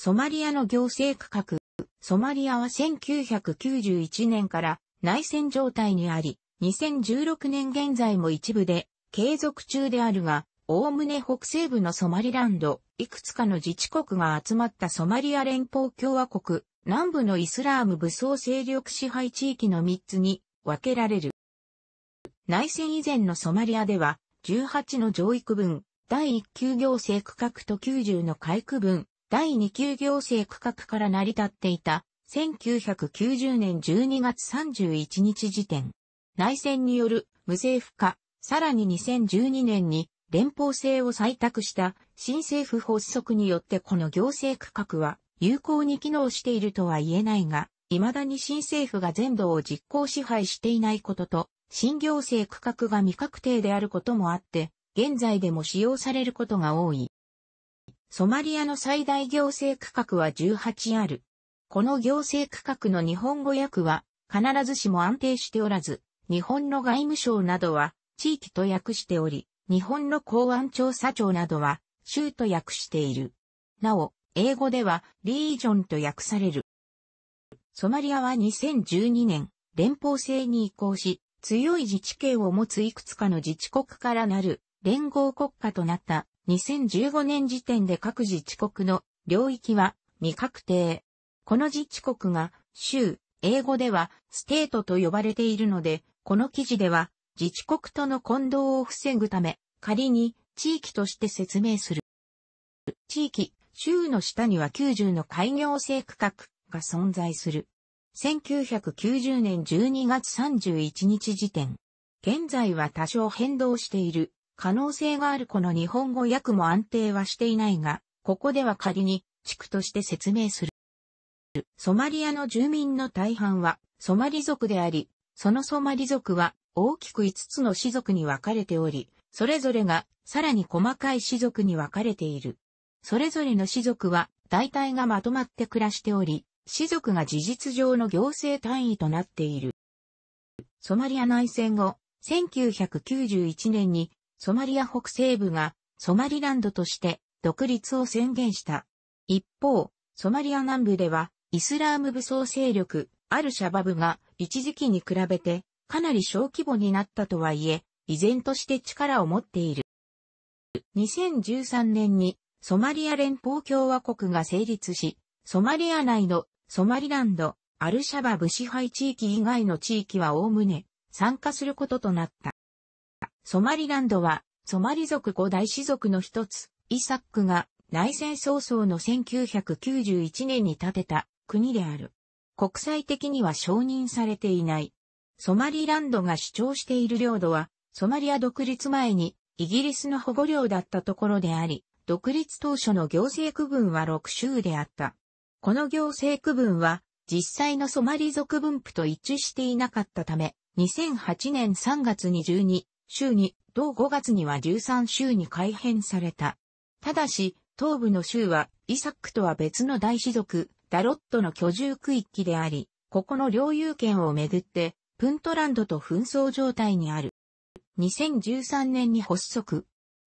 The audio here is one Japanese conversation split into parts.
ソマリアの行政区画。ソマリアは1991年から内戦状態にあり、2016年現在も一部で継続中であるが、おおむね北西部のソマリランド、いくつかの自治国が集まったソマリア連邦共和国、南部のイスラーム武装勢力支配地域の3つに分けられる。内戦以前のソマリアでは、18の上位区分、第1級行政区画と90の海区分、第2級行政区画から成り立っていた、1990年12月31日時点。内戦による無政府化、さらに2012年に連邦制を採択した新政府発足によってこの行政区画は有効に機能しているとは言えないが、未だに新政府が全土を実行支配していないことと、新行政区画が未確定であることもあって、現在でも使用されることが多い。ソマリアの最大行政区画は18ある。この行政区画の日本語訳は必ずしも安定しておらず、日本の外務省などは地域と訳しており、日本の公安調査庁などは州と訳している。なお、英語ではリージョンと訳される。ソマリアは2012年、連邦制に移行し、強い自治権を持ついくつかの自治国からなる連合国家となった2015年時点で各自治国の領域は未確定。この自治国が州、英語では state と呼ばれているので、この記事では自治国との混同を防ぐため、仮に地域として説明する。地域、州の下には90の下位行政区画が存在する。1990年12月31日時点。現在は多少変動している。可能性があるこの日本語訳も安定はしていないが、ここでは仮に地区として説明する。ソマリアの住民の大半はソマリ族であり、そのソマリ族は大きく5つの氏族に分かれており、それぞれがさらに細かい氏族に分かれている。それぞれの氏族は大体がまとまって暮らしており、氏族が事実上の行政単位となっている。ソマリア内戦後、1991年にソマリア北西部がソマリランドとして独立を宣言した。一方、ソマリア南部ではイスラーム武装勢力アルシャバブが一時期に比べてかなり小規模になったとはいえ、依然として力を持っている。2013年にソマリア連邦共和国が成立し、ソマリア内のソマリランド、アルシャバブ支配地域以外の地域はおおむね参加することとなった。ソマリランドは、ソマリ族五大氏族の一つ、イサックが内戦早々の1991年に建てた国である。国際的には承認されていない。ソマリランドが主張している領土は、ソマリア独立前にイギリスの保護領だったところであり、独立当初の行政区分は6州であった。この行政区分は、実際のソマリ族分布と一致していなかったため、2008年3月に12州に、同5月には13州に改編された。ただし、東部の州は、イサックとは別の大氏族、ダロッドの居住区域であり、ここの領有権をめぐって、プントランドと紛争状態にある。2013年に発足。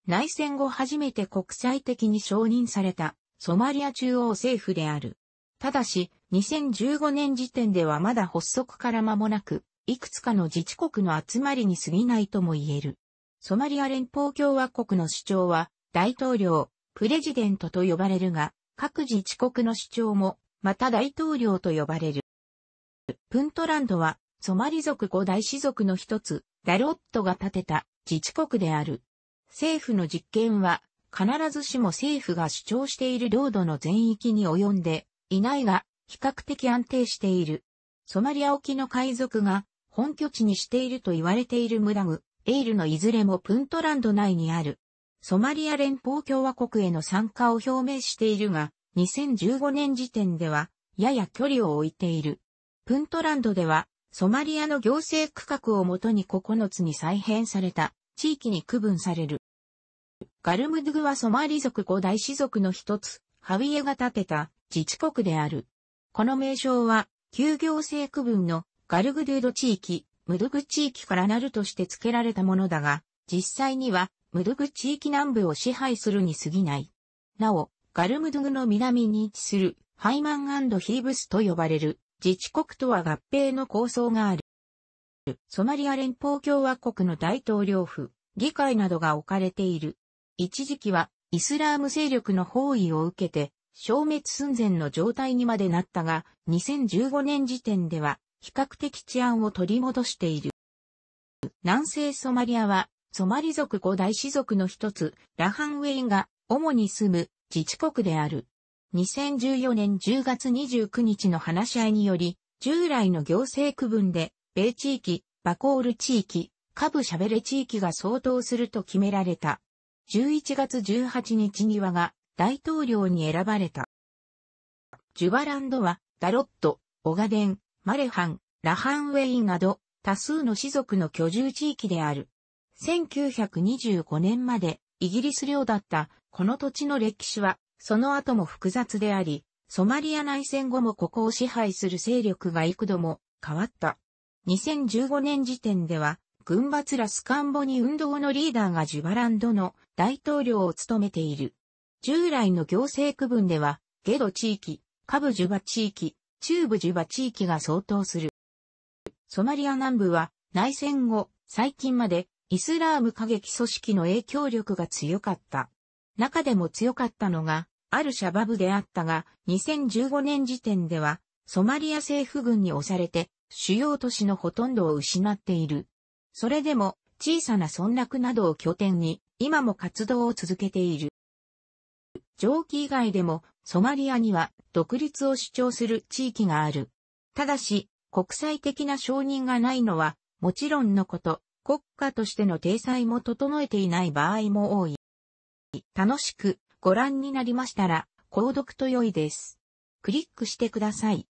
内戦後初めて国際的に承認されたソマリア中央政府である。ただし、2015年時点ではまだ発足から間もなく、いくつかの自治国の集まりに過ぎないとも言える。ソマリア連邦共和国の主張は、大統領、プレジデントと呼ばれるが、各自治国の主張も、また大統領と呼ばれる。プントランドは、ソマリ族五大氏族の一つ、ダロッドが建てた自治国である。政府の実権は、必ずしも政府が主張している領土の全域に及んでいないが、比較的安定している。ソマリア沖の海賊が本拠地にしていると言われているムダグ、エイルのいずれもプントランド内にある。ソマリア連邦共和国への参加を表明しているが、2015年時点では、やや距離を置いている。プントランドでは、ソマリアの行政区画をもとに9つに再編された地域に区分される。ガルムドゥグはソマリ族五大氏族の一つ、ハウィエが建てた自治国である。この名称は、旧行政区分のガルグドゥード地域、ムドゥグ地域からなるとして付けられたものだが、実際には、ムドゥグ地域南部を支配するに過ぎない。なお、ガルムドゥグの南に位置するハイマンヒーブスと呼ばれる自治国とは合併の構想がある。ソマリア連邦共和国の大統領府、議会などが置かれている。一時期はイスラーム勢力の包囲を受けて消滅寸前の状態にまでなったが、2015年時点では比較的治安を取り戻している。南西ソマリアは、ソマリ族五大氏族の一つ、ラハンウェインが主に住む自治国である。2014年10月29日の話し合いにより、従来の行政区分で、米地域、バコール地域、カブシャベレ地域が相当すると決められた。11月18日にはが大統領に選ばれた。ジュバランドは、ダロット、オガデン、マレハン、ラハンウェインなど、多数の氏族の居住地域である。1925年までイギリス領だったこの土地の歴史は、その後も複雑であり、ソマリア内戦後もここを支配する勢力が幾度も変わった。2015年時点では、軍閥ラスカンボニ運動のリーダーがジュバランドの大統領を務めている。従来の行政区分では、ゲド地域、カブジュバ地域、中部ジュバ地域が相当する。ソマリア南部は内戦後、最近までイスラーム過激組織の影響力が強かった。中でも強かったのが、あるシャバブであったが、2015年時点では、ソマリア政府軍に押されて、主要都市のほとんどを失っている。それでも、小さな村落などを拠点に、今も活動を続けている。蒸気以外でもソマリアには独立を主張する地域がある。ただし、国際的な承認がないのはもちろんのこと、国家としての体裁も整えていない場合も多い。楽しくご覧になりましたら、購読と良いです。クリックしてください。